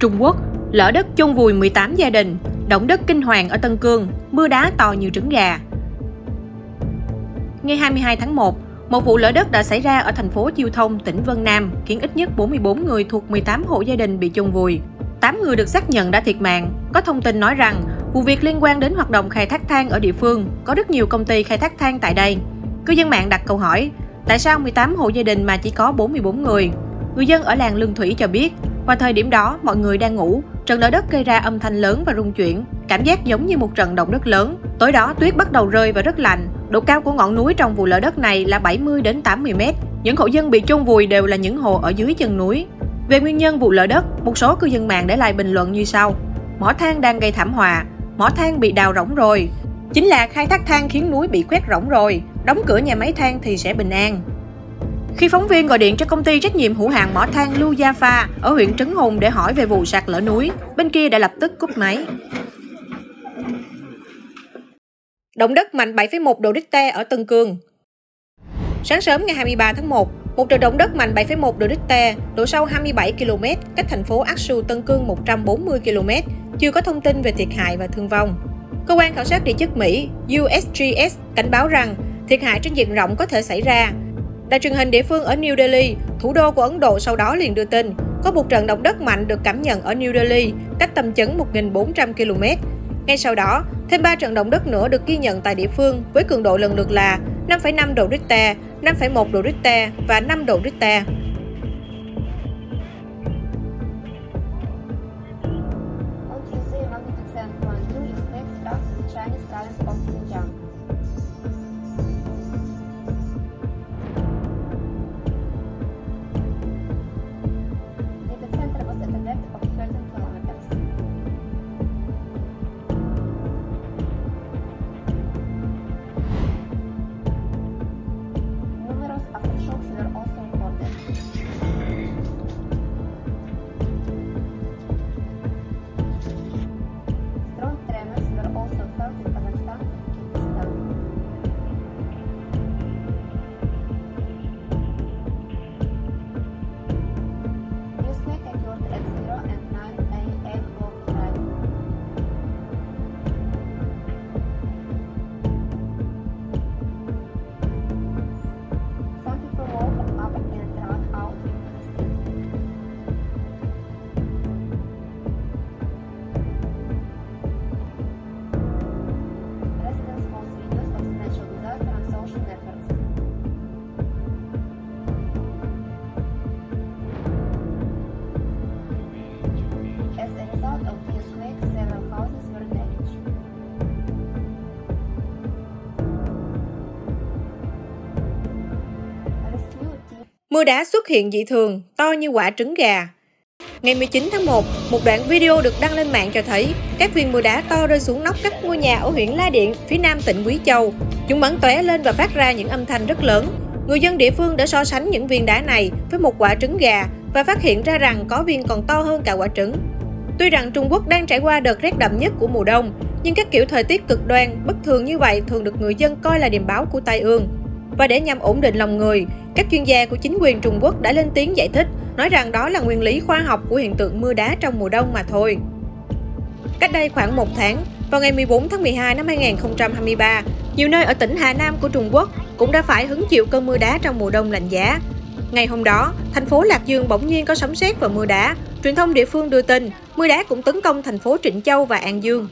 Trung Quốc, lỡ đất chôn vùi 18 gia đình, động đất kinh hoàng ở Tân Cương, mưa đá to như trứng gà. Ngày 22 tháng 1, một vụ lở đất đã xảy ra ở thành phố Chiêu Thông, tỉnh Vân Nam, khiến ít nhất 44 người thuộc 18 hộ gia đình bị chôn vùi. 8 người được xác nhận đã thiệt mạng. Có thông tin nói rằng, vụ việc liên quan đến hoạt động khai thác than ở địa phương, có rất nhiều công ty khai thác than tại đây. Cư dân mạng đặt câu hỏi, tại sao 18 hộ gia đình mà chỉ có 44 người? Người dân ở làng Lương Thủy cho biết, vào thời điểm đó, mọi người đang ngủ, trận lở đất gây ra âm thanh lớn và rung chuyển, cảm giác giống như một trận động đất lớn. Tối đó, tuyết bắt đầu rơi và rất lạnh. Độ cao của ngọn núi trong vụ lở đất này là 70 đến 80 mét. Những hộ dân bị chôn vùi đều là những hộ ở dưới chân núi. Về nguyên nhân vụ lở đất, một số cư dân mạng để lại bình luận như sau. Mỏ than đang gây thảm họa, mỏ than bị đào rỗng rồi. Chính là khai thác than khiến núi bị quét rỗng rồi, đóng cửa nhà máy than thì sẽ bình an. Khi phóng viên gọi điện cho công ty trách nhiệm hữu hạn mỏ than Lưu Gia Pha ở huyện Trấn Hùng để hỏi về vụ sạt lở núi, bên kia đã lập tức cúp máy. Động đất mạnh 7,1 độ Richter ở Tân Cương Sáng sớm ngày 23 tháng 1, một trận động đất mạnh 7,1 độ Richter, độ sâu 27 km, cách thành phố Aksu Tân Cương 140 km, chưa có thông tin về thiệt hại và thương vong. Cơ quan khảo sát địa chất Mỹ USGS cảnh báo rằng thiệt hại trên diện rộng có thể xảy ra Đài truyền hình địa phương ở New Delhi, thủ đô của Ấn Độ sau đó liền đưa tin, có một trận động đất mạnh được cảm nhận ở New Delhi, cách tâm chấn 1.400 km. Ngay sau đó, thêm 3 trận động đất nữa được ghi nhận tại địa phương với cường độ lần lượt là 5,5 độ Richter, 5,1 độ Richter và 5 độ Richter. Mưa đá xuất hiện dị thường, to như quả trứng gà. Ngày 19 tháng 1, một đoạn video được đăng lên mạng cho thấy các viên mưa đá to rơi xuống nóc các ngôi nhà ở huyện La Điện, phía nam tỉnh Quý Châu. Chúng bắn tóe lên và phát ra những âm thanh rất lớn. Người dân địa phương đã so sánh những viên đá này với một quả trứng gà và phát hiện ra rằng có viên còn to hơn cả quả trứng. Tuy rằng Trung Quốc đang trải qua đợt rét đậm nhất của mùa đông, nhưng các kiểu thời tiết cực đoan, bất thường như vậy thường được người dân coi là điềm báo của tai ương. Và để nhằm ổn định lòng người, các chuyên gia của chính quyền Trung Quốc đã lên tiếng giải thích, nói rằng đó là nguyên lý khoa học của hiện tượng mưa đá trong mùa đông mà thôi. Cách đây khoảng một tháng, vào ngày 14 tháng 12 năm 2023, nhiều nơi ở tỉnh Hà Nam của Trung Quốc cũng đã phải hứng chịu cơn mưa đá trong mùa đông lạnh giá. Ngày hôm đó, thành phố Lạc Dương bỗng nhiên có sấm sét và mưa đá. Truyền thông địa phương đưa tin, mưa đá cũng tấn công thành phố Trịnh Châu và An Dương.